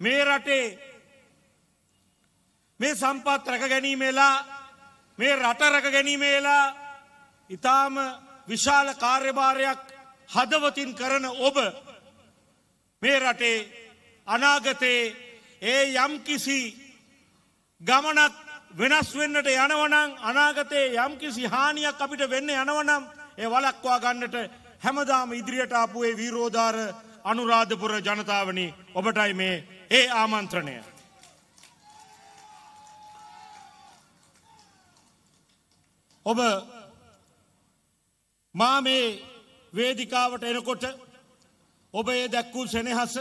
මේ රටේ මේ සම්පත් රැක ගැනීමේලා මේ රට රැක ගැනීමේලා ඉතාම විශාල කාර්යභාරයක් හදවතින් කරන ඔබ මේ රටේ අනාගතයේ ඒ යම් කිසි ගමනක් වෙනස් වෙන්නට යනවනං අනාගතයේ යම් කිසි හානියක් අපිට වෙන්න යනවනම් ඒ වලක්වා ගන්නට හැමදාම ඉදිරියට ආපුේ වීරෝධාර අනුරාධපුර ජනතාවනි ඔබටයි මේ ඒ ආමන්ත්‍රණය. ඔබ මා මේ වේදිකාවට එනකොට ඔබ ඒ දැක්වූ සෙනෙහස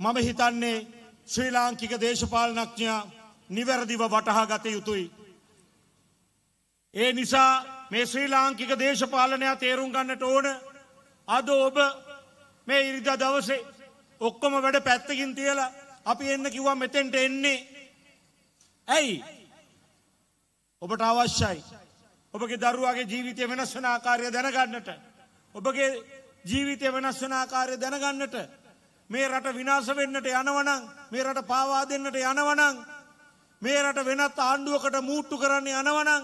මම හිතන්නේ ශ්‍රී ලාංකික දේශපාලනඥා නිවැරදිව වටහා ගත යුතුයි. ඒ නිසා මේ ශ්‍රී ලාංකික දේශපාලනයා තේරුම් ගන්නට ඕන අද ඔබ මේ ඉරිදා දවසේ ඔක්කොම වැඩ පැත්තකින් තියලා අපි එන්න කිව්වා මෙතෙන්ට එන්නේ. ඇයි ඔබට අවශ්‍යයි. ඔබගේ දරුවගේ ජීවිතය වෙනස් වන ආකාරය දැනගන්නට. ඔබගේ ජීවිතය වෙනස් වන ආකාරය දැනගන්නට. මේ රට විනාස වෙන්නට යනවනං මේ රට පාවා දෙන්නට යනවනං මේ රට වෙනත් ආණ්ඩුවකට මූට්ටු කරන්න යනවනං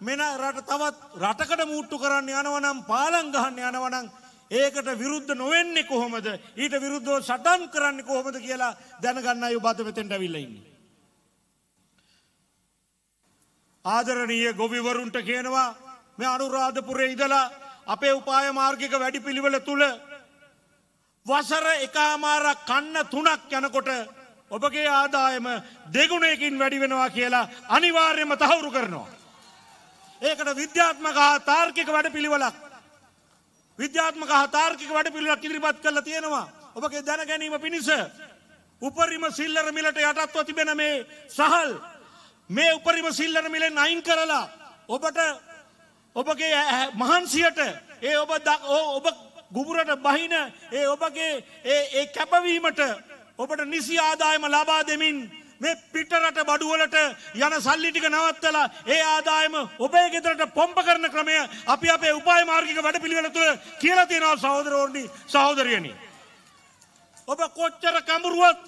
මෙන රට තවත් රටකට මූට්ටු කරන්න යනවනම් පාලං ගහන්න යනවනං ඒකට විරුද්ධ නොවෙන්නේ කොහොමද ඊට විරුද්ධෝ සටන් කරන්න කොහොමද කියලා දැනගන්න අයු බත වෙතෙන්ට විල්ලඉන්නේ. ආදරණීය ගොවිවරුන්ට කියනවා මේ අනුරාධපුරේ ඉදලා අපේ උපාය මාර්ගික වැඩි පිළිවෙල තුළ වසර එකමාරක් කන්න තුනක් යනකොට ඔබගේ ආදායම දෙගුණයකින් වැඩි වෙනවා කියලා අනිවාර්යම තහවුරු කරනවා. ඒකට විද්‍යාත්මක හා තාර්කික වැඩ පිළිවලක්. විද්‍යාත්මක හා තාර්කික වැඩ පිළිලක් ඉදිරිපත් කරලා තියෙනවා. ඔබගේ දැන ගැනීම පිණිස උපරිම සිල්ලර මිලට යටත්ව තිබෙන මේ සහල් මේ උපරිම සිල්ලර මිලෙන් අයින් කරලා ඔබට ඔබගේ මහන්සියට ඒ ඔබ ඔබ ගුබුරට බහින ඒ ඔබගේ ඒ කැපවීමට ඔබට නිසි ආදායම ලබා දෙමින් මේ පිටරට බඩුවලට යන සල්ලිටික නවත්තලා ඒ ආදායම ඔබේ ගෙදරට පොම්ප කරන ක්‍රමය අපි අපේ උපාය මාර්ගික වැඩ පිළිවෙල තුළ කියලා තියෙනවා සහෝදරෝර්ණි සහෝදරියනි. ඔබ කොච්චර කැඹුරුවත්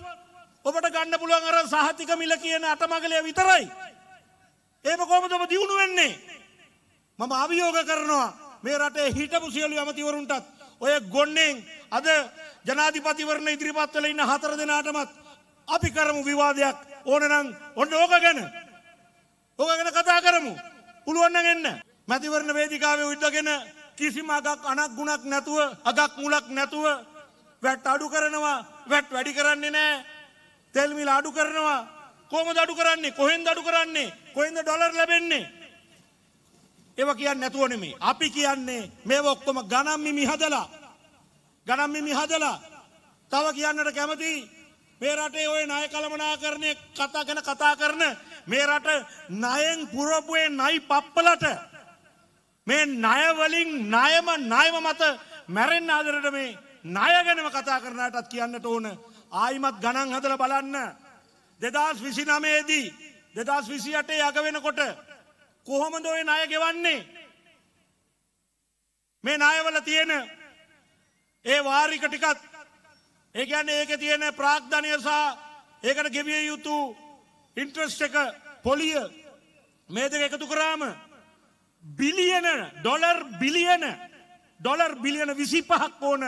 ඔබට ගන්න පුළුවන් අර සහතික මිල කියන අටමගලය විතරයි. ඒම කොමද ඔබ දියුණු වෙන්නේ. මම අභියෝග කරනවා මේ රටේ හිටපු සියලු ඇමතිවරුන්ටත් ඔය ගොන්නෙන් අද ජනාධිපතිවරණ ඉදිරිපත්වල ඉන්න හතර දෙනාටමත් අපි කරමු විවාදයක්. ඕනනම් ඔන්න ඕක ගැන. ඕක ගැන කතා කරමු. පුළුවන්න එන්න. මැතිවරණ වේදිකාව විද්දගෙන කිසිම අගක් අනක් ගුණක් නැතුව අගක් මුලක් නැතුව වැට් අඩු කරනවා. වැට් වැඩි කරන්නේ නෑ. තෙල්මිල අඩු කරනවා. කොම දඩු කරන්නේ? කොහෙන් දඩු කරන්නේ? කොහෙන්ද ඩොලර් ලැබෙන්නේ? ඒව කියන්න නැතුවනෙමේ අපි කියන්නේ මේ ඔක්කොම ගනම්මිමි හදලා. ගනම්මිමි හදලා. තව කියන්නට කැමති මේ රටේ ඔය ණය කළමනා කරණය කතා ගැන කතා කරන මේ රට ණයෙන් පුරපුවේ නයි පප්පලට මේ ණයවලින් ණයම ණයම මත මැරෙන්න ආදරට මේ ණය ගැනම කතා කරනටත් කියන්නට ඕන. ආයිමත් ගණන් හදලා බලන්න. 2029 දී 2028 යක වෙනකොට කොහොමද ඔය ණය ගෙවන්නේ? මේ ණයවල තියෙන ඒ වාරික ටිකත් ඒ කියන්නේ ඒකේ තියෙන ප්‍රාග්ධනය සහ ඒකට ගෙවිය යුතු ඉන්ට්‍රස්ට් එක පොලිය මේ දෙක එකතු කරාම බිලියන ඩොලර් බිලියන ඩොලර් බිලියන 25ක් ඕන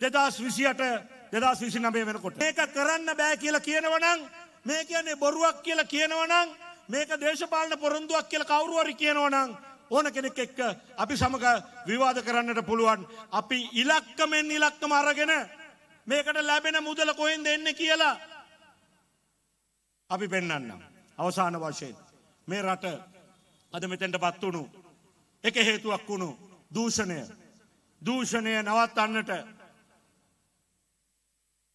2028 2029 වෙනකොට. මේක කරන්න බෑ කියලා කියනවනම් මේ කියන්නේ බොරුවක් කියලා කියනවනම් මේක දේශපාලන පොරොන්දුවක් කියලා කවුරු හරි කියනවනම් ඕන කෙනෙක් එක්ක අපි සමග විවාද කරන්නට පුළුවන්. අපි ඉලක්කමෙන් ඉලක්කම අරගෙන මේකට ලැබෙන මුදල කොහෙන් දෙන්න කියලා අපි පෙන්න්නම් අවසාන වශයෙන් මේ රට අද මෙතැන්ට පත් වුණු එක හේතුවක් වුණු දූෂණය. දූෂණය නවත්තන්නට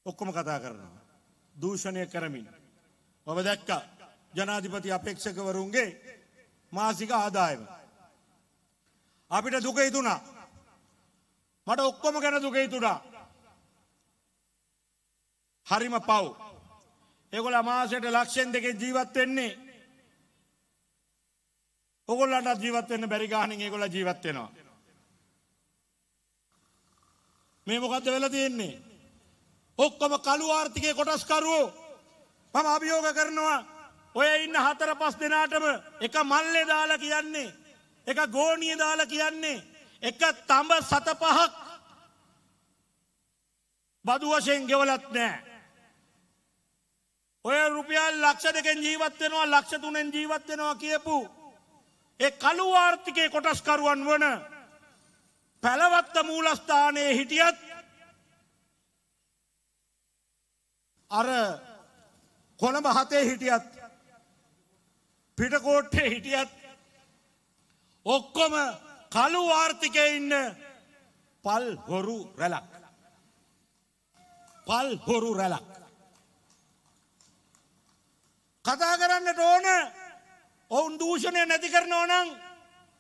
ඔක්කොම කතා කරනවා. දූෂණය කරමින්. ඔබ දැක්ක ජනාධිපති අපේක්ෂකවරුන්ගේ මාසික ආදායම. අපිට දුක හිතුණා. මට ඔක්කොම ගැන දුක හිතුණා. හරිම පව්. ඒගොල්ල මාසයට ලක්ෂයෙන් දෙකේ ජීවත් වෙන්නේ. ඔගොල්ලන්ට ජීවත් වෙන්න බැරි ගාණෙන් ඒගොල්ල ජීවත් වෙනවා. මේ මොකද්ද වෙලා තියෙන්නේ? ඔක්කොම කළු ආර්ථිකය කොටස්කරුවෝ මම අභියෝග කරනවා ඔය ඉන්න හතර පස් දෙනාටම එක මල්ලේ දාලා කියන්නේ එක ගෝනිය දාලා කියන්නේ එක තඹ සත පහක් බදු වශයෙන් ගෙවලත් නෑ. ඔය රුපියල් ලක්ෂ දෙකෙන් ජීවත් වෙනවා ලක්ෂ තුනෙන් ජීවත් වෙනවා කියපු ඒ කළු ආර්ථිකයේ කොටස්කරුවන් වන පැළවත්ත මූලස්ථානයේ හිටියත් අර කොළඹ හතේ හිටියත් පිටකෝට්ටේ හිටියත් ඔක්කොම කළු ආර්ථිකය ඉන්න පල් හොරු රැලක්. පල් හොරු රැලක්. කතා කරන්නට ඕන ඔවුන් දූෂණය නැති කරන ඕනං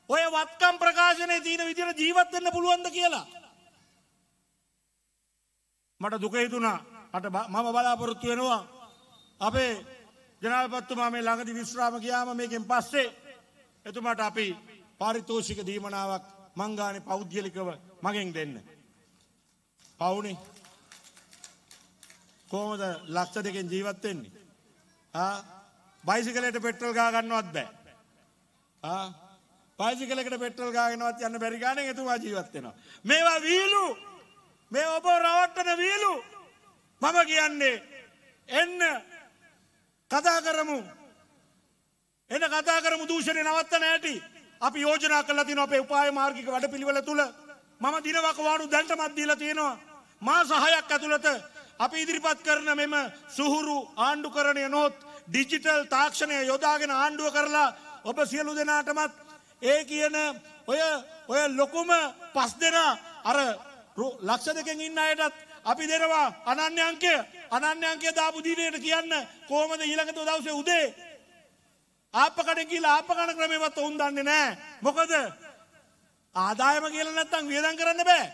ඔය වත්කම් ප්‍රකාශනය තියන විදිර ජීවත්වෙන්න පුළුවන්ද කියලා. මට දුකහිතුනා අට මම බලාපොරොත්තු වෙනවා අපේ ජනාපත්තුමා මේ ළඟදි විශ්‍රාම ගයාම මේකෙන් පස්සේ එතුමට අපි පාරිතෝෂික දීමනාවක් මංගාන පෞද්ගලිකව මගෙන් දෙන්න. පවුනේ කෝමද ලක්ෂ දෙකෙන් ජීවත්වෙන්නේ. බයිසිකලට පෙට්‍රල් ගා ගන්නවත් බෑ. පයිසිකලකට පෙට්‍රල් ගාගෙනවත් යන්න බැරිගාන එතුවා ජීවත්වෙනවා. මේවා වීලු මේ ඔබ රවට්ටන වීලු මම කියන්නේ එන්න කතා කරමු එන කතා කරමු දූෂණය නවත්තන ඇති අපි යෝජනා කල තින අපේ උපාය මාර්ගික වැඩ පිළිවෙල තුළ මම දිනවකවානු දැන්ටමත් දීල තියෙනවා. මා සහයක් ඇතුළත අපි ඉදිරිපත් කරන මෙම සුහුරු ආණ්ඩු කරණය නොත් ඩිජිටල් තාක්ෂණය යොදාගෙන ආණ්ඩුව කරලා ඔබ සියලු දෙනාටමත් ඒ කියන ඔය ඔය ලොකුම පස් දෙනා අර ලක්ෂ දෙකින් ඉන්න අයටත් අපි දෙනවා අනන්‍යංකය. අනන්‍යංකය දාපු දිනයට කියන්න කෝමද ඊළඟත දවසේ උදේ ආපකට කියලා ආපකන ක්‍රමේවත් ඔවුන් දන්නේ නෑ. මොකද? ආදායම කියල නැත්තං වියදන් කරන්න බෑ.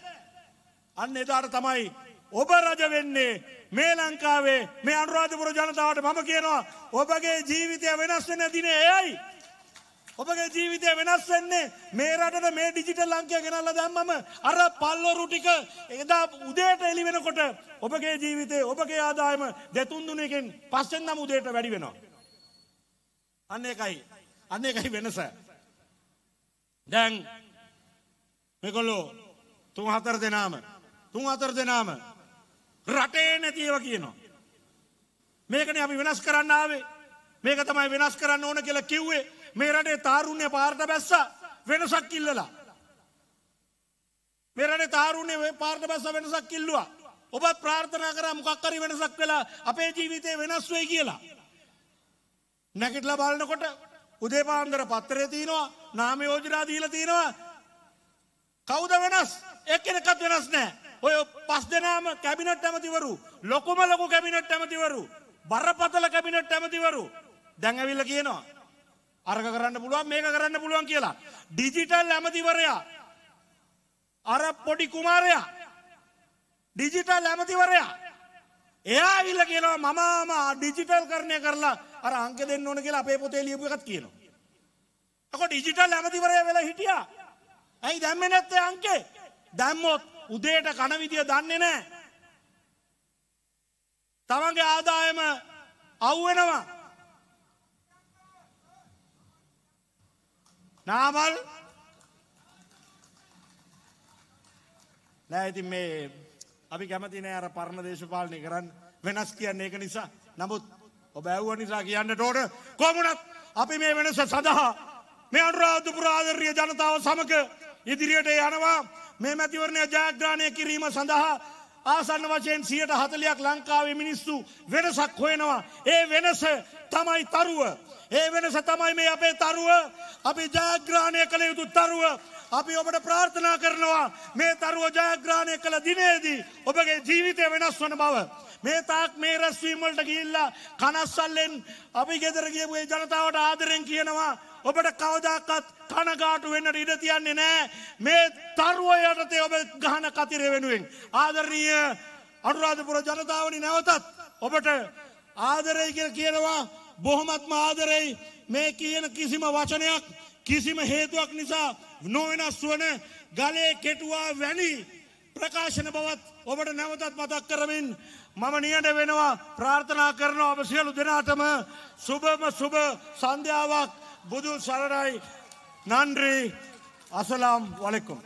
අන්න එදාට තමයි ඔබ රජ වෙන්නේ මේ ලංකාවේ මේ අනුරාධපුර ජනතාවට මම කියනවා ඔබගේ ජීවිතය වෙනස් වෙන දිනේ එයයි ඔබගේ ජීවිතය වෙනස් වෙන්නේ මේ රටට මේ ඩිජිටල් ලංකය ගෙනල්ල දැම්මම. අර පල්ලොරු ටික එදා උදේට එලි වෙනකොට ඔබගේ ජීවිතය ඔබගේ ආදායම දෙතුන්දුනකින් පස්සෙන් නම් උදේට වැඩි වෙනවා. අන්න එකයි අන්න එකයි වෙනස. දැන් මෙකොල්ලෝ තුන් හතර දෙනාම තුන් අතර දෙනාම රටේ නැතිව කියනවා. මේකන අපි වෙනස් කරන්න ආවේ මේක තමයි වෙනස් කරන්න ඕන කියලා කිව්වේ මේ රටේ තාරුණ්‍ය පාර්ට බැස්ස වෙනසක් කිල්ලලා. මෙරට තාරුණ්‍ය පාර්ට බැස්ස වෙනසක් කිල්ලවා. ඔබත් ප්‍රාර්ථනා කර මොකක්කරි වෙනසක් වෙලා අපේ ජීවිතය වෙනස් වේ කියලා. නැකිටල බලනකොට උදේ පාන්දර පත්තරය තියනවා නාම යෝජනා දීල තියෙනවා. කෞද වෙනස්? එක්කෙනකත් වෙනස් නෑ ඔය පස් දෙනාම කැබිනට් ඇමතිවරු ලොකුම ලොකු කැබිනට් ඇමතිවරු බරපතල කැබිනට් ඇමතිවරු. දැඟවිල්ල කියනවා අර්ග කරන්න පුළුවන් මේක කරන්න පුළුවන් කියලා. ඩිජිටල් ඇමතිවරයා අර පොඩි කුමාරයා ඩිජිටල් ඇමතිවරයා එයා ඉල්ල කියනවා මමාම ඩිජිටල් කරණය කරලා අර අංක දෙන්න ඕන කියලා අපේ පොතේ ලියපු එකත් කියනවා. අක ඩිජිටල් ඇමතිවරය වෙලා හිටියා. ඇයි දැම්ම නැත්තේ අංකේ දැම්මොත් උදේට කන විදිය දන්නේ නෑ. තමන්ගේ ආදායම අව්වෙනවා නාමල් නෑ ඉතින් මේ අපි කැමති නෑ අර පරණ දේශපාලනය කරන්න. වෙනස් කියන්නේ ඒක නිසා. නමුත් ඔබ ඇව්ව නිසා කියන්නට ඕන කොමුණත් අපි මේ වෙනස සඳහා මේ අනුරාධපුර ආදරණීය ජනතාව සමග ඉදිරියට යනවා. මේ මැතිවරණය ජයග්‍රහණය කිරීම සඳහා ආසන්න වශයෙන් සියයට හතලයක් ලංකාවේ මිනිස්සු වෙනසක් හොයනවා. ඒ වෙනස තමයි තරුව. ඒ වෙනස තමයි මේ අපේ තරුව. අපි ජයග්‍රහණය කළ යුතු තරුව. අපි ඔබට ප්‍රාර්ථනා කරනවා මේ තරුව ජයග්‍රහණය කළ දිනේදී ඔබගේ ජීවිතය වෙනස් වන බව. මේ තාක් මේ රැස්වීමවලට ගිල්ලා කනස්සල්ලෙන් අපි ගෙදර ගියපුේ ජනතාවට ආදරෙන් කියනවා ඔබට කවදක්කත් කනගාටු වෙන්නට ඉඩ තියන්නේ නෑ මේ තරුව යටතේ ඔබ ගහන කතිර වෙනුවෙන්. ආදරණීය අනුරාධපුර ජනතාවනි නැවතත් ඔබට ආදරය කියල කියනවා බොහොමත්ම ආදරෙයි මේ කියන කිසිම වචනයක් කිසිම හේතුවක් නිසා නොවෙනස් වන ගලේ කෙටුවා වැනි ප්‍රකාශන බවත් ඔබට නැවතත් මතක් කරමින් මම නියට වෙනවා ප්‍රාර්ථනා කරනවා ඔබ සියලු දෙනාටම. සුභම සුභ සන්ධ්‍යාවක්. බුදු සරණයි. නන්රී අසලාම් වලෙකුම්.